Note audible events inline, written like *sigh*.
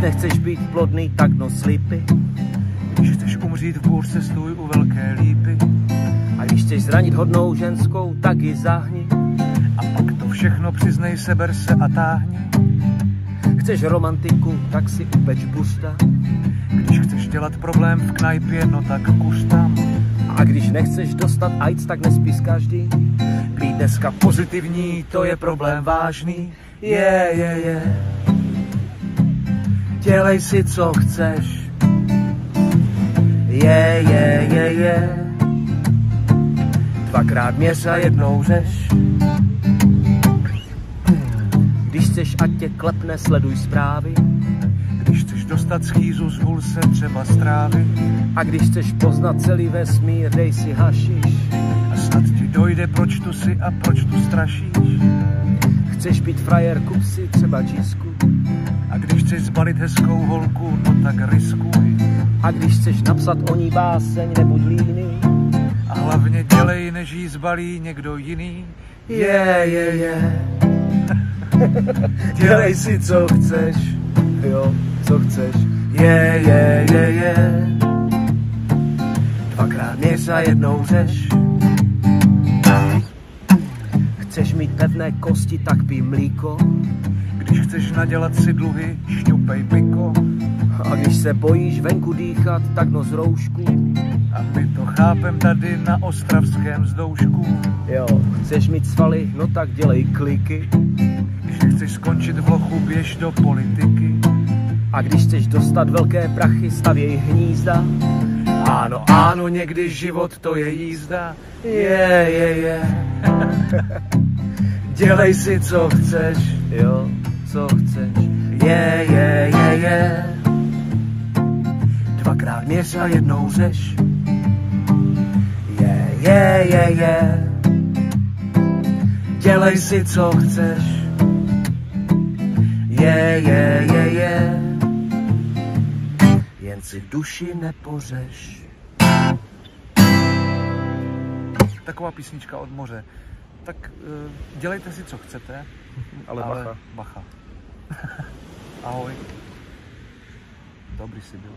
Když nechceš být plodný, tak no slipy. Když chceš umřít v bůrce, stůj u velké lípy. A když chceš zranit hodnou ženskou, tak ji zahni. A pak to všechno přiznej se, ber se a táhni. Chceš romantiku, tak si upeč busta. Když chceš dělat problém v knajpě, no tak kus tam. A když nechceš dostat AIDS, tak nespí každý. Být dneska pozitivní, to je problém vážný. Je, je, je. Dělej si, co chceš. Je, je, je, je. Dvakrát měř a jednou řeš. Když chceš, ať tě klepne, sleduj zprávy. Když chceš dostat schýzu, zvul se třeba strávy. A když chceš poznat celý vesmír, dej si hašiš. A snad ti dojde, proč tu si a proč tu strašíš. Chceš být frajer, kup si třeba čísku. A když chceš zbalit hezkou holku, no tak riskuj. A když chceš napsat o ní báseň, nebuď líný. A hlavně dělej, než jí zbalí někdo jiný. Je, je, je. *laughs* Dělej si, co chceš. Jo, co chceš. Je, je, je, je. Dvakrát měř a jednou řeš. Chceš mít pevné kosti, tak pij mlíko. Když chceš nadělat si dluhy, šťupej piko. A když se bojíš venku dýchat, tak nos roušku. A my to chápem tady na ostravském zdoušku. Jo, chceš mít svaly, no tak dělej kliky. Když chceš skončit v lochu, běž do politiky. A když chceš dostat velké prachy, stavěj hnízda. Ano, ano, někdy život to je jízda. Je, je, je. *laughs* Dělej si, co chceš. Jo, co chceš. Je, je, je, je. Dvakrát měř a jednou řeš. Je, je, je, je. Dělej si, co chceš. Je, je, je, je. Jen si duši nepořeš. Taková písnička od moře. Tak uh, dělejte si, co chcete. Ale bacha. Ale bacha. *laughs* Ahoj. Dobrý si byl.